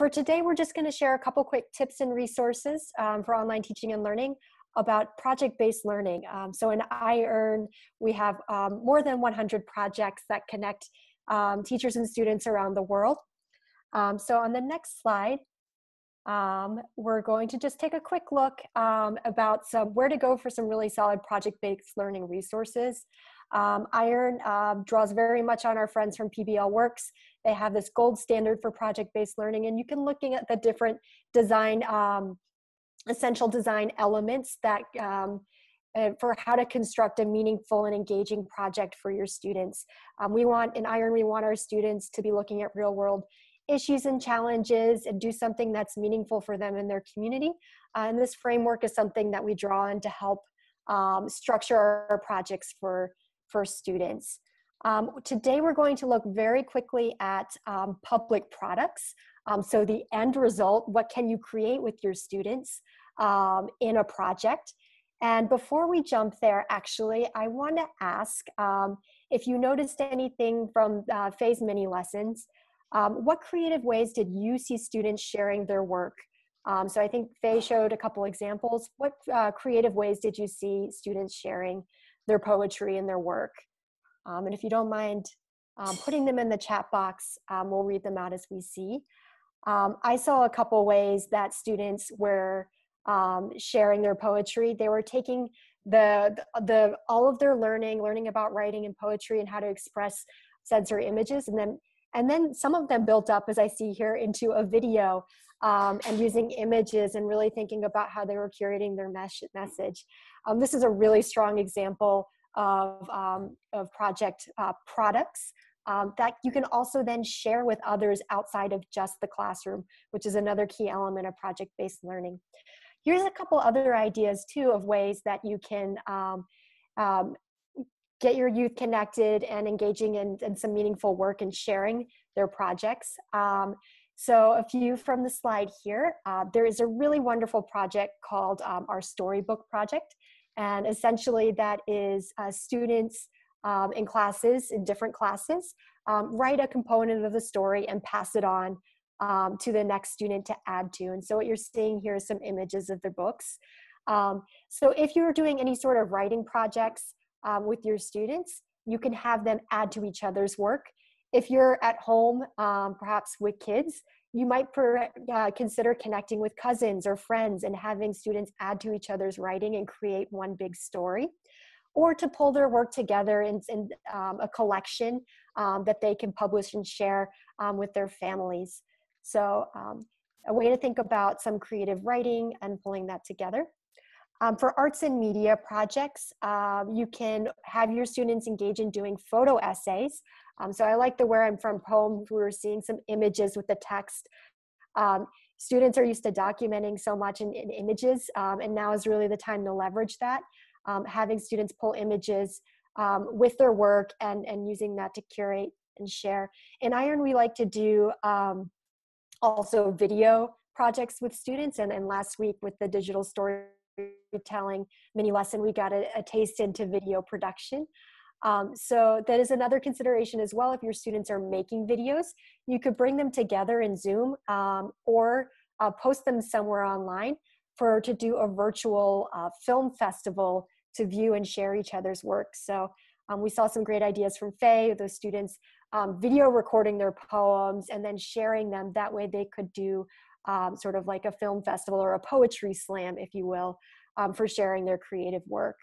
for today, we're just going to share a couple quick tips and resources um, for online teaching and learning about project-based learning. Um, so in iEarn, we have um, more than 100 projects that connect um, teachers and students around the world. Um, so on the next slide, um, we're going to just take a quick look about some where to go for some really solid project-based learning resources. Um, iEarn uh, draws very much on our friends from PBL Works. They have this gold standard for project-based learning, and you can looking at the different design, um, essential design elements that um, uh, for how to construct a meaningful and engaging project for your students. Um, we want in iEarn, we want our students to be looking at real world issues and challenges and do something that's meaningful for them in their community. Uh, and this framework is something that we draw on to help um, structure our projects for, for students. Um, today we're going to look very quickly at um, public products. Um, so the end result, what can you create with your students um, in a project? And before we jump there, actually, I want to ask um, if you noticed anything from uh, Faye's mini lessons um, what creative ways did you see students sharing their work? Um, so I think Faye showed a couple examples. What uh, creative ways did you see students sharing their poetry and their work? Um, and if you don't mind um, putting them in the chat box, um, we'll read them out as we see. Um, I saw a couple ways that students were sharing their poetry. They were taking the, the all of their learning, learning about writing and poetry and how to express sensory images, and then and then some of them built up, as I see here, into a video um, and using images and really thinking about how they were curating their mes- message. Um, this is a really strong example of, um, of project uh, products um, that you can also then share with others outside of just the classroom, which is another key element of project-based learning. Here's a couple other ideas too of ways that you can um, um, get your youth connected and engaging in, in some meaningful work and sharing their projects. Um, so a few from the slide here. Uh, there is a really wonderful project called um, our Storybook Project. And essentially that is uh, students um, in classes, in different classes, um, write a component of the story and pass it on um, to the next student to add to. And so what you're seeing here is some images of the books. Um, so if you're doing any sort of writing projects, um, with your students, you can have them add to each other's work. If you're at home, um, perhaps with kids, you might per, uh, consider connecting with cousins or friends and having students add to each other's writing and create one big story. Or to pull their work together in, in um, a collection um, that they can publish and share um, with their families. So, um, a way to think about some creative writing and pulling that together. Um, for arts and media projects, um, you can have your students engage in doing photo essays. Um, so I like the Where I'm From poem. We were seeing some images with the text. Um, students are used to documenting so much in, in images, um, and now is really the time to leverage that. Um, having students pull images with their work and, and using that to curate and share. In iEarn, we like to do also video projects with students, and, and last week with the digital story storytelling mini lesson, we got a, a taste into video production. Um, so that is another consideration as well. If your students are making videos, you could bring them together in Zoom um, or uh, post them somewhere online for to do a virtual uh, film festival to view and share each other's work. So um, we saw some great ideas from Faye, those students um, video recording their poems and then sharing them. That way they could do um, sort of like a film festival or a poetry slam, if you will, um, for sharing their creative work.